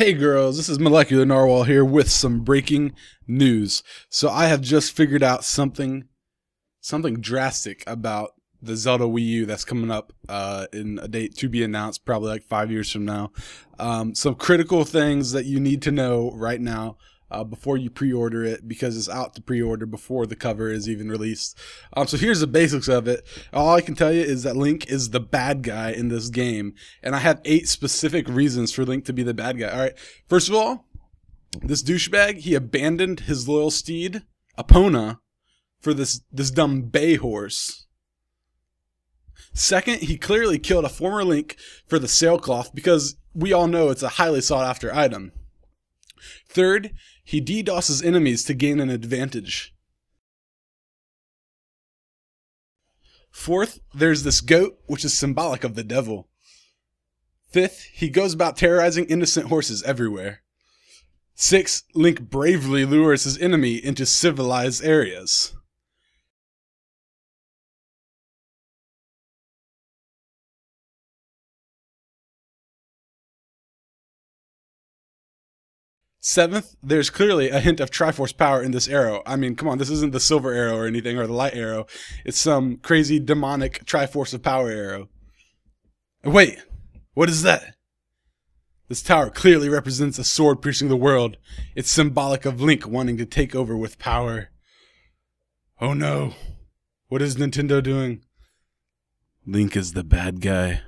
Hey girls, this is Molecular Narwhal here with some breaking news. So I have just figured out something something drastic about the Zelda Wii U that's coming up uh, in a date to be announced, probably like five years from now. Um, some critical things that you need to know right now uh, before you pre-order it because it's out to pre-order before the cover is even released. Um, so here's the basics of it. All I can tell you is that Link is the bad guy in this game, and I have eight specific reasons for Link to be the bad guy. All right, first of all, this douchebag he abandoned his loyal steed Epona for this this dumb bay horse. Second, he clearly killed a former Link for the sailcloth because we all know it's a highly sought after item. Third, he DDoSes enemies to gain an advantage. Fourth, there's this goat, which is symbolic of the devil. Fifth, he goes about terrorizing innocent horses everywhere. Sixth, Link bravely lures his enemy into civilized areas. Seventh, there's clearly a hint of Triforce power in this arrow. I mean, come on, this isn't the silver arrow or anything or the light arrow. It's some crazy demonic Triforce of power arrow. Wait, what is that? This tower clearly represents a sword piercing the world. It's symbolic of Link wanting to take over with power. Oh no. What is Nintendo doing? Link is the bad guy.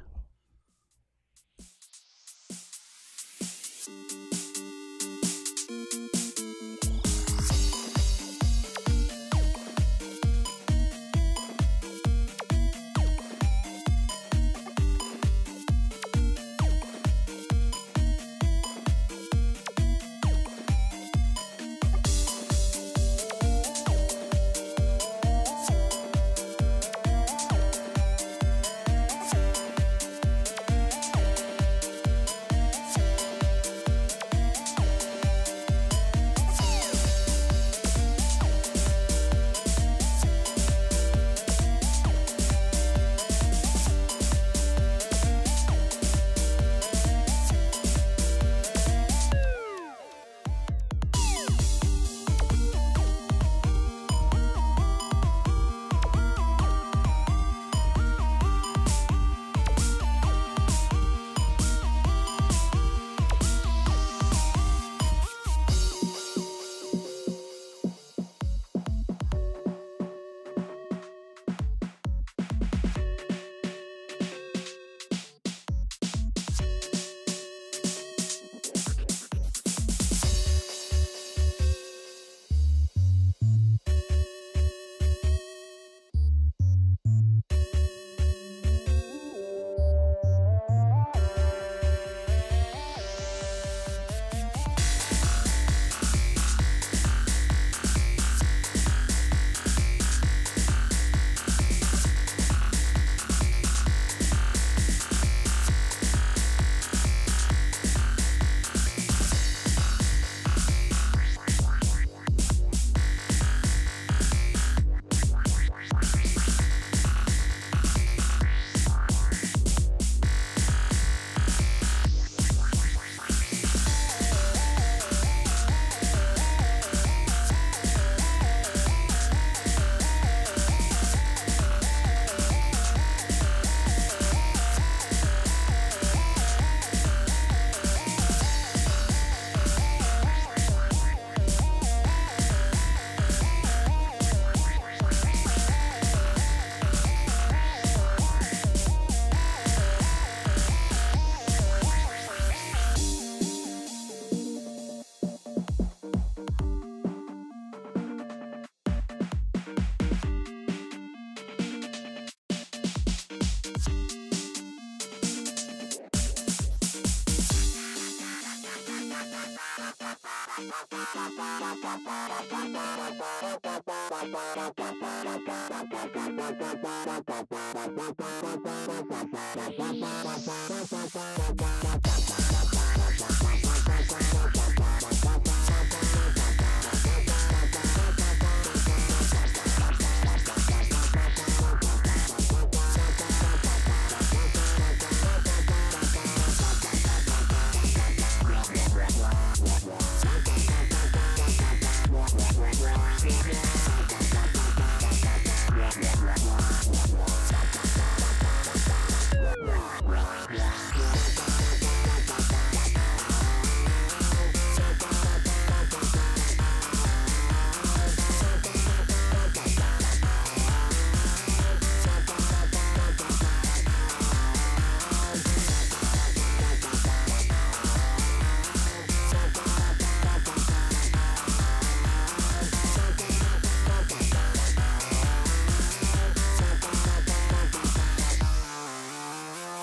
You.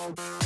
Bye.